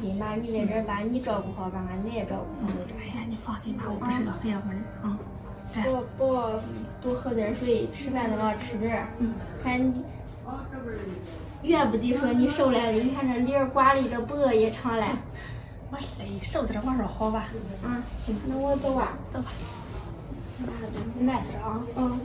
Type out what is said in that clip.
你在这儿把你照顾好，把俺奶照顾好。哎呀，你放心吧，我不是个黑人啊。宝宝，多喝点水，吃饭都老吃点儿。嗯。还，怨不得说你瘦来了，你看这脸刮的，这脖也长了。我累，瘦点往上好吧。嗯，行，那我走吧。走吧。慢点啊。嗯。